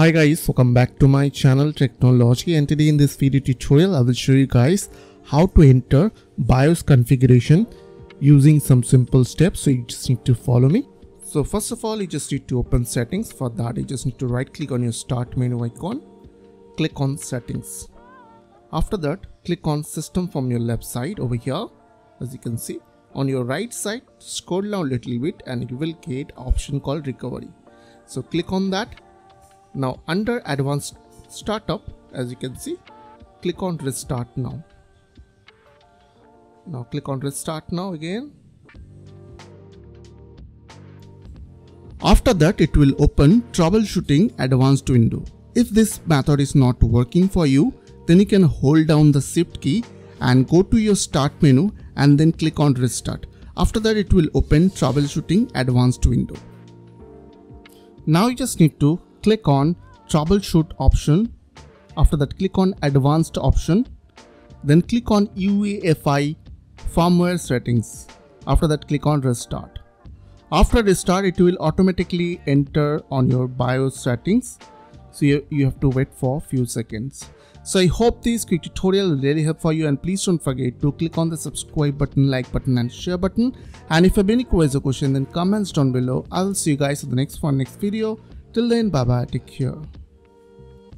Hi guys, welcome back to my channel Tricknology and today in this video tutorial I will show you guys how to enter BIOS configuration using some simple steps so you just need to follow me. So first of all you just need to open settings for that you just need to right click on your start menu icon click on settings. After that click on system from your left side over here as you can see on your right side scroll down a little bit and you will get option called recovery. So click on that now under advanced startup as you can see click on restart now. Now click on restart now again. After that it will open troubleshooting advanced window. If this method is not working for you then you can hold down the shift key and go to your start menu and then click on restart. After that it will open troubleshooting advanced window. Now you just need to click on troubleshoot option. After that click on advanced option. Then click on UEFI firmware settings. After that click on restart. After restart it will automatically enter on your BIOS settings. So you, you have to wait for a few seconds. So I hope this quick tutorial will really help for you and please don't forget to click on the subscribe button, like button and share button. And if you have any queries or question then comments down below. I will see you guys in the next one next video. Till then, bye bye, take care.